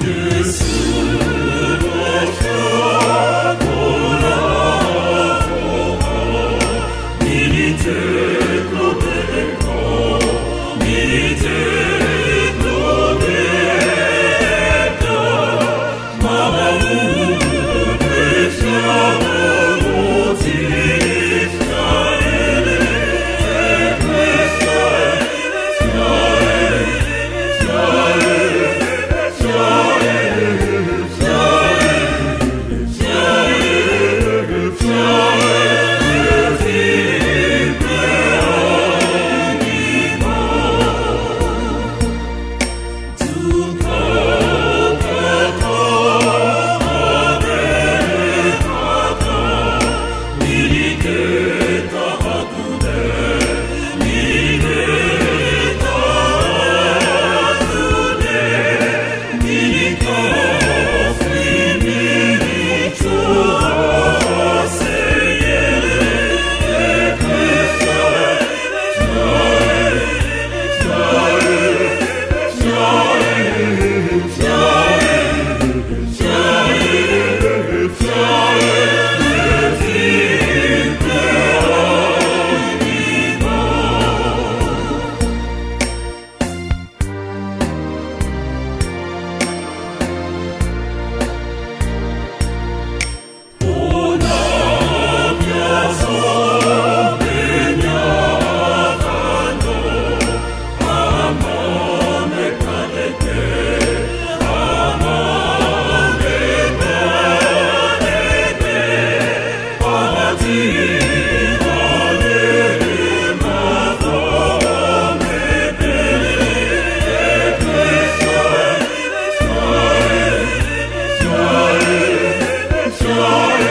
acısın Ooh. Lord.